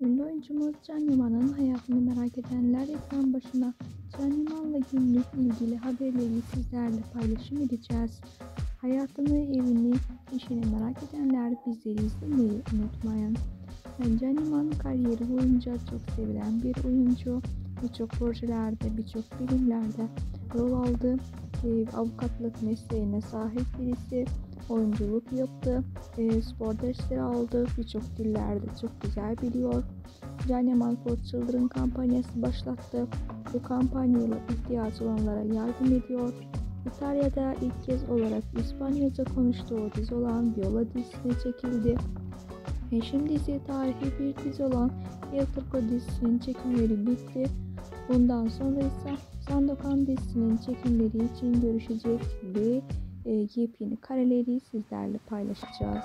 Ünlü oyuncumuz Can Yaman'ın hayatını merak edenler ekran başına Can Yaman'la günlük ilgili haberleri sizlerle paylaşım edeceğiz. Hayatını, evini, işini merak edenler bizleri izlemeyi unutmayın. Can Yaman kariyeri boyunca çok sevilen bir oyuncu. Birçok projelerde, birçok filmlerde rol aldı. E, avukatlık mesleğine sahip birisi. Oyunculuk yaptı. E, spor dersleri aldı. Birçok dillerde çok güzel biliyor. Can Yaman Children kampanyası başlattı. Bu kampanyayla ihtiyaç olanlara yardım ediyor. İtalya'da ilk kez olarak İspanyolca konuştuğu dizi olan Viola dizisine çekildi. Şimdi ise tarihi bir dizi olan Turco dizisinin çekimleri bitti. Bundan sonra ise Sandokan dizisinin çekimleri için görüşecek ve e, yepyeni kareleri sizlerle paylaşacağız.